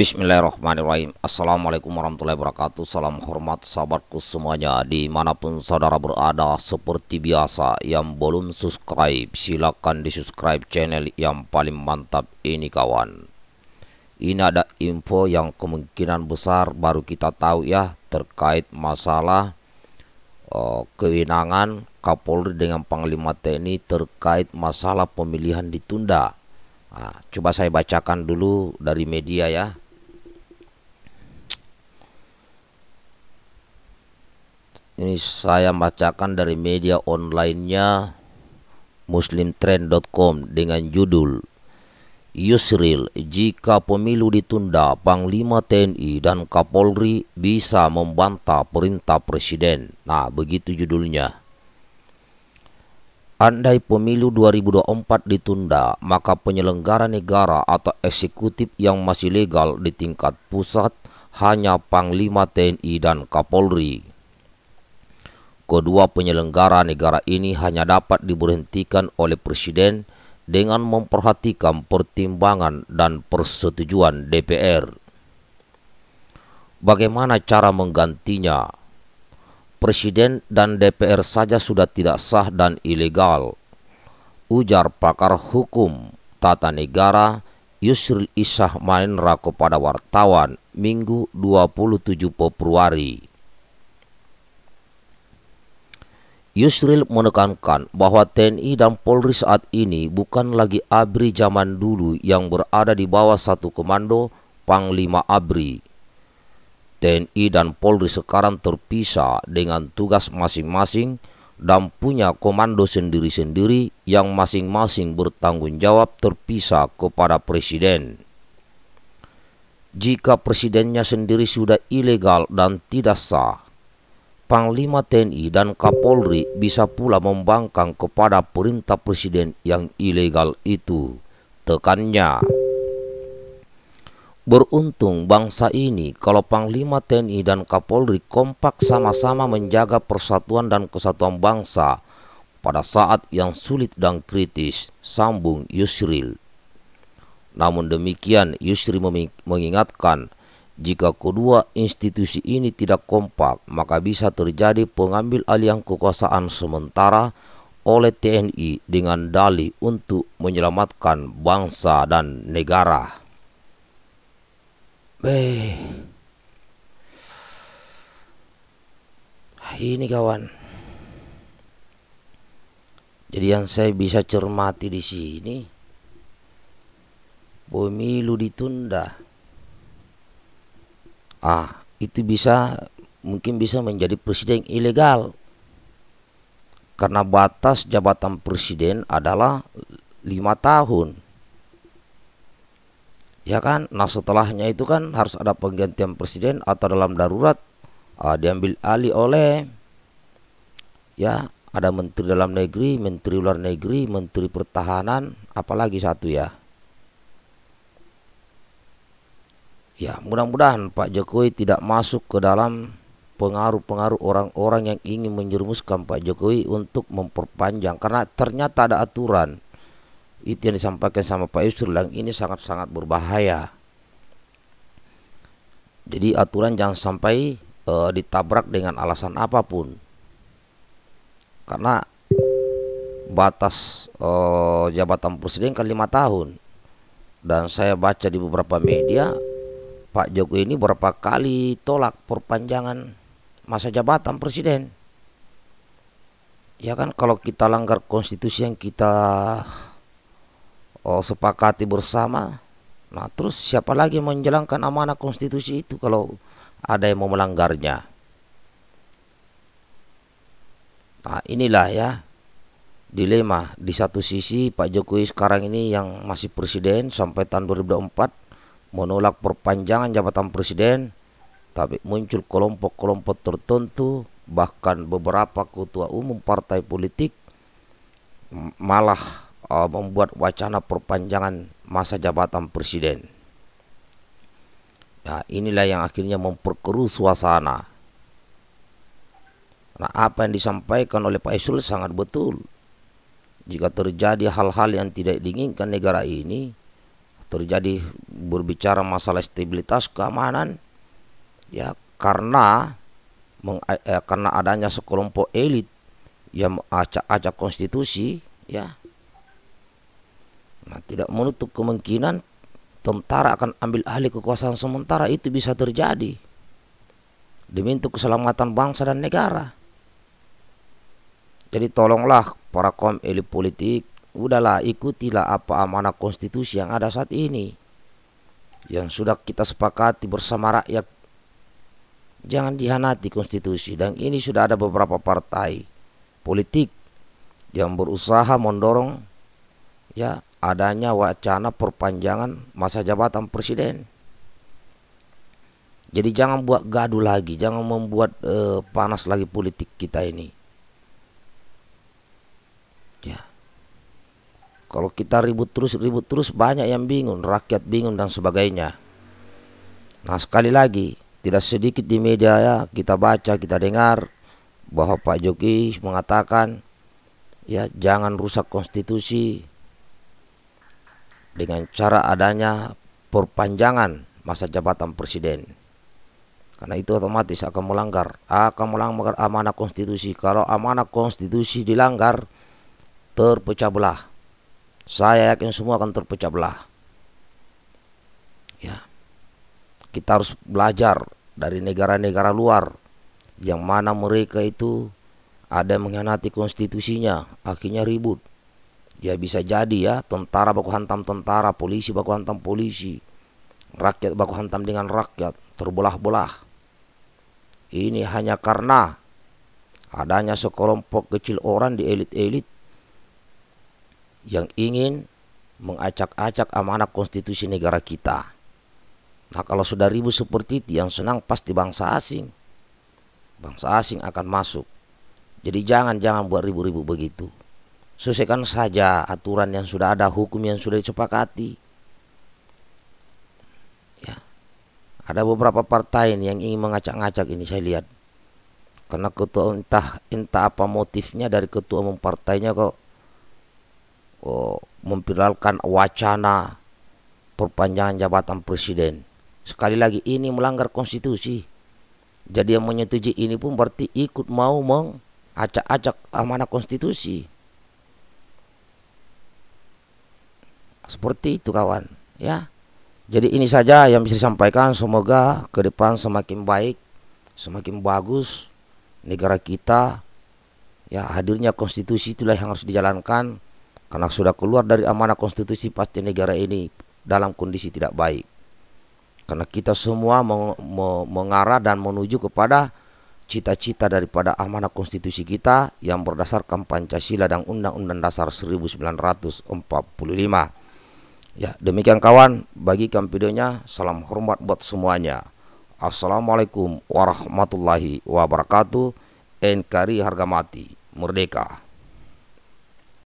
Bismillahirrahmanirrahim. Assalamualaikum warahmatullahi wabarakatuh. Salam hormat sahabatku semuanya. Di mana pun saudara berada Seperti biasa Yang belum subscribe Silakan di subscribe channel yang paling mantap ini kawan. Ini ada info yang kemungkinan besar Baru kita tahu ya Terkait masalah uh, Kewenangan Kapolri dengan Panglima TNI Terkait masalah pemilihan ditunda. Nah, coba saya bacakan dulu dari media ya. Ini saya bacakan dari media onlinenya muslimtrend.com dengan judul Yusril, jika pemilu ditunda, Panglima TNI dan Kapolri bisa membantah perintah Presiden. Nah, begitu judulnya. Andai pemilu 2024 ditunda, maka penyelenggara negara atau eksekutif yang masih legal di tingkat pusat hanya Panglima TNI dan Kapolri. Kedua penyelenggara negara ini hanya dapat diberhentikan oleh Presiden dengan memperhatikan pertimbangan dan persetujuan DPR. Bagaimana cara menggantinya? Presiden dan DPR saja sudah tidak sah dan ilegal. Ujar pakar hukum tata negara Yusril Isah Mainra kepada wartawan Minggu 27 Februari. Yusril menekankan bahwa TNI dan Polri saat ini bukan lagi ABRI zaman dulu yang berada di bawah satu komando Panglima ABRI TNI dan Polri sekarang terpisah dengan tugas masing-masing dan punya komando sendiri-sendiri yang masing-masing bertanggung jawab terpisah kepada presiden. Jika presidennya sendiri sudah ilegal dan tidak sah, Panglima TNI dan Kapolri bisa pula membangkang kepada perintah presiden yang ilegal itu. Tekannya. Beruntung bangsa ini kalau Panglima TNI dan Kapolri kompak sama-sama menjaga persatuan dan kesatuan bangsa pada saat yang sulit dan kritis, sambung Yusril. Namun demikian Yusril mengingatkan jika kedua institusi ini tidak kompak maka bisa terjadi pengambil alih kekuasaan sementara oleh TNI dengan dalih untuk menyelamatkan bangsa dan negara. Beh. Ini kawan. Jadi yang saya bisa cermati di sini pemilu ditunda. Ah, itu bisa mungkin bisa menjadi presiden ilegal. Karena batas jabatan presiden adalah lima tahun ya kan nah setelahnya itu kan harus ada penggantian presiden atau dalam darurat uh, diambil alih oleh ya ada menteri dalam negeri, menteri luar negeri, menteri pertahanan, apalagi satu ya. Ya, mudah-mudahan Pak Jokowi tidak masuk ke dalam pengaruh-pengaruh orang-orang yang ingin menjerumuskan Pak Jokowi untuk memperpanjang karena ternyata ada aturan itu yang disampaikan sama Pak Yusril yang ini sangat-sangat berbahaya. Jadi aturan jangan sampai uh, ditabrak dengan alasan apa pun. Karena batas uh, jabatan presiden kan lima tahun. Dan saya baca di beberapa media Pak Jokowi ini berapa kali tolak perpanjangan masa jabatan presiden. Ya kan kalau kita langgar konstitusi yang kita oh, sepakati bersama. Nah, terus siapa lagi yang menjalankan amanah konstitusi itu kalau ada yang mau melanggarnya? Nah, inilah ya dilema. Di satu sisi Pak Jokowi sekarang ini yang masih presiden sampai tahun 2024 menolak perpanjangan jabatan presiden, tapi muncul kelompok-kelompok tertentu bahkan beberapa ketua umum partai politik malah uh, membuat wacana perpanjangan masa jabatan presiden. Nah, inilah yang akhirnya memperkeruh suasana. Nah, apa yang disampaikan oleh Pak Isul sangat betul. Jika terjadi hal-hal yang tidak diinginkan negara ini, terjadi berbicara masalah stabilitas keamanan ya karena meng, eh, karena adanya sekelompok elit yang acak-acak konstitusi ya. Nah tidak menutup kemungkinan tentara akan ambil alih kekuasaan sementara itu bisa terjadi demi untuk keselamatan bangsa dan negara. Jadi tolonglah para kaum elit politik udahlah ikutilah apa amanah konstitusi yang ada saat ini yang sudah kita sepakati bersama rakyat jangan dihanati konstitusi dan ini sudah ada beberapa partai politik yang berusaha mendorong ya adanya wacana perpanjangan masa jabatan presiden. Jadi jangan buat gaduh lagi, jangan membuat uh, panas lagi politik kita ini. Kalau kita ribut terus, ribut terus banyak yang bingung, rakyat bingung dan sebagainya. Nah sekali lagi, tidak sedikit di media ya kita baca, kita dengar bahwa Pak Jokowi mengatakan ya jangan rusak konstitusi dengan cara adanya perpanjangan masa jabatan presiden. Karena itu otomatis akan melanggar, akan melanggar amanah konstitusi. Kalau amanah konstitusi dilanggar, terpecah belah saya yakin semua akan terpecah belah. Ya. Kita harus belajar dari negara-negara luar yang mana mereka itu ada yang mengkhianati konstitusinya, akhirnya ribut. Ya bisa jadi ya, tentara baku hantam tentara, polisi baku hantam polisi, rakyat baku hantam dengan rakyat, terbelah-belah. Ini hanya karena adanya sekelompok kecil orang di elit-elit yang ingin mengacak-acak amanah konstitusi negara kita. Nah kalau sudah ribut seperti itu yang senang pasti bangsa asing. Bangsa asing akan masuk. Jadi jangan-jangan buat ribu-ribu begitu. Selesaikan saja aturan yang sudah ada, hukum yang sudah disepakati. Ya. Ada beberapa partai yang ingin mengacak-ngacak ini saya lihat. Karena ketua entah entah apa motifnya dari ketua umum partainya kok oh, memviralkan wacana perpanjangan jabatan presiden. Sekali lagi ini melanggar konstitusi. Jadi yang menyetujui ini pun berarti ikut mau mengacak-acak amanah konstitusi. Seperti itu kawan, ya. Jadi ini saja yang bisa disampaikan. Semoga ke depan semakin baik, semakin bagus negara kita. Ya hadirnya konstitusi itulah yang harus dijalankan karena sudah keluar dari amanah konstitusi pasti negara ini dalam kondisi tidak baik. Karena kita semua mengarah dan menuju kepada cita-cita daripada amanah konstitusi kita yang berdasarkan Pancasila dan Undang-Undang Dasar 1945. Ya, demikian kawan, bagikan videonya. Salam hormat buat semuanya. Assalamualaikum warahmatullahi wabarakatuh. NKRI harga mati. Merdeka.